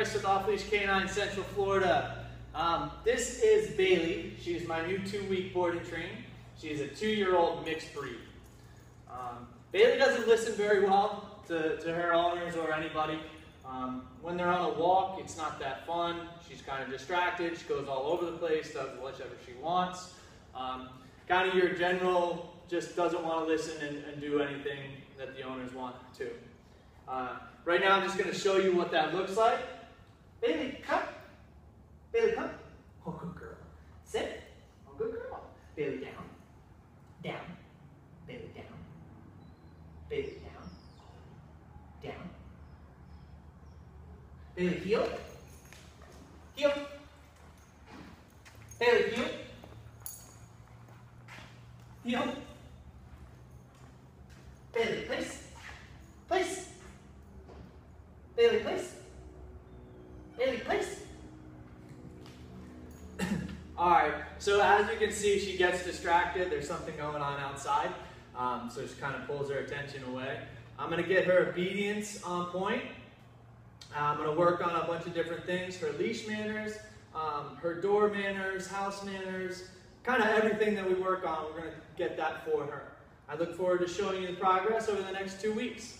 Chris with Off Leash K9 Central Florida. Um, this is Baylee. She is my new two-week board and train. She is a two-year-old mixed breed. Um, Baylee doesn't listen very well to, to her owners or anybody. Um, when they're on a walk, it's not that fun. She's kind of distracted. She goes all over the place, does whatever she wants. Um, kind of your general, just doesn't want to listen and, and do anything that the owners want to. Uh, right now, I'm just going to show you what that looks like. Baylee, come. Baylee, come. Oh, good girl. Sit. Oh, good girl. Baylee, down. Down. Baylee, down. Baylee, down. Down. Baylee, heel. Heel. Baylee, heel. Heel. Baylee, place. Place. Baylee, place. Baylee, place. All right, so as you can see, she gets distracted. There's something going on outside, um, so she kind of pulls her attention away. I'm gonna get her obedience on point. I'm gonna work on a bunch of different things, her leash manners, um, her door manners, house manners, kind of everything that we work on, we're gonna get that for her. I look forward to showing you the progress over the next two weeks.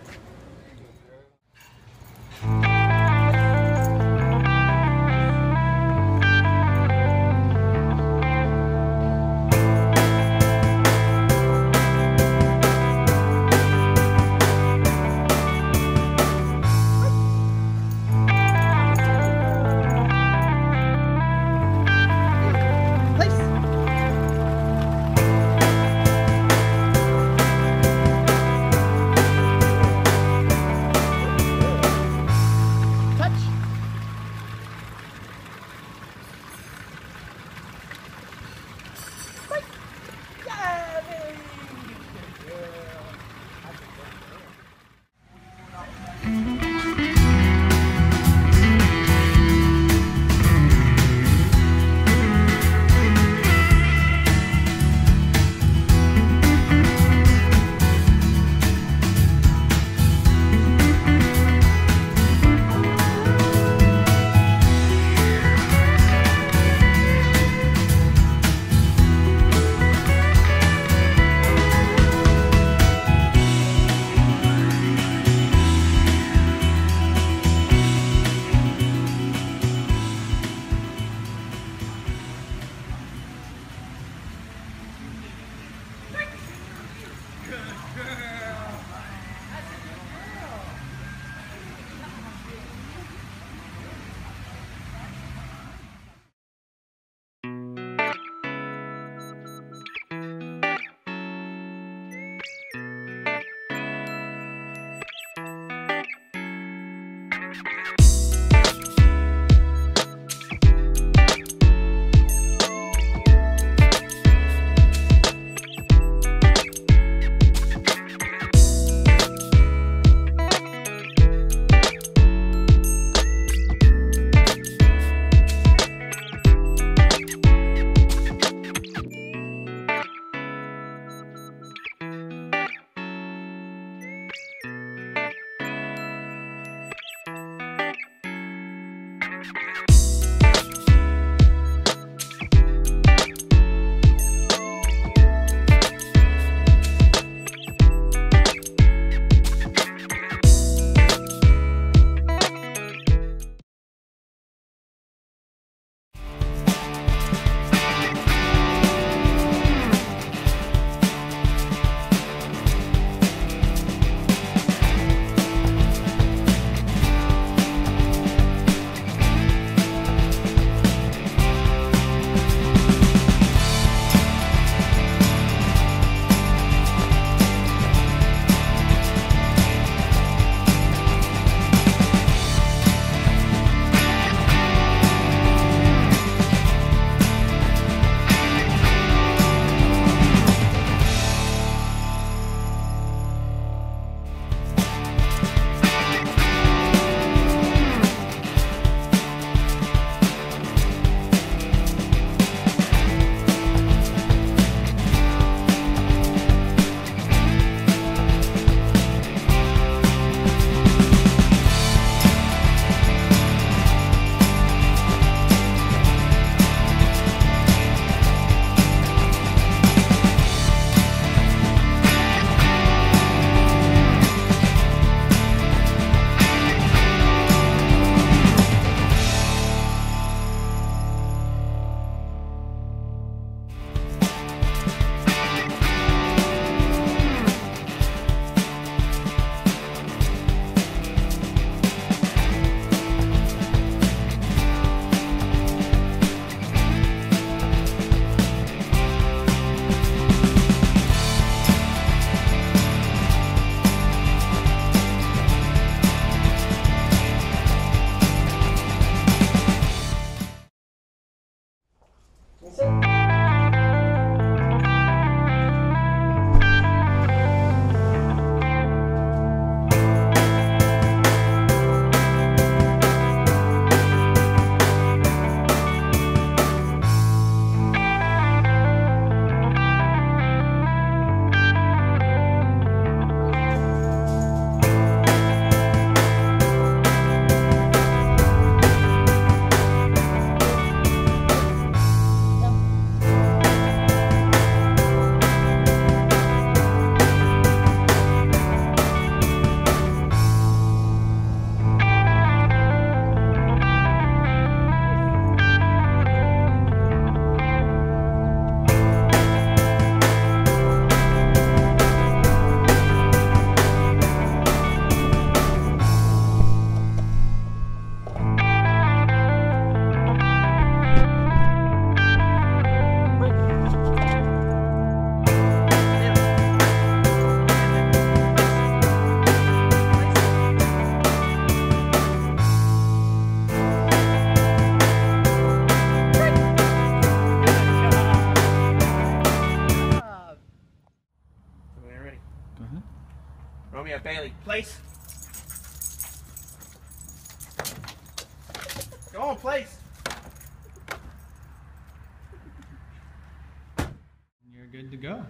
to go.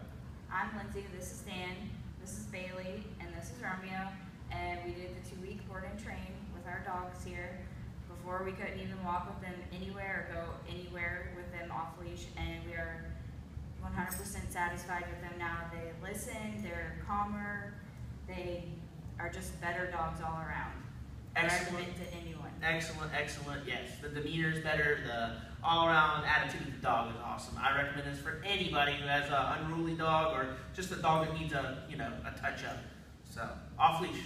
I'm Lindsay, this is Dan, this is Baylee, and this is Romeo. And we did the two week board and train with our dogs here. Before we couldn't even walk with them anywhere or go anywhere with them off leash, and we are 100% satisfied with them now. They listen, they're calmer, they are just better dogs all around. Excellent. To anyone. Excellent, excellent. Yes, the demeanor is better. The all-around attitude of the dog is awesome. I recommend this for anybody who has an unruly dog or just a dog that needs a you know a touch up. So off leash.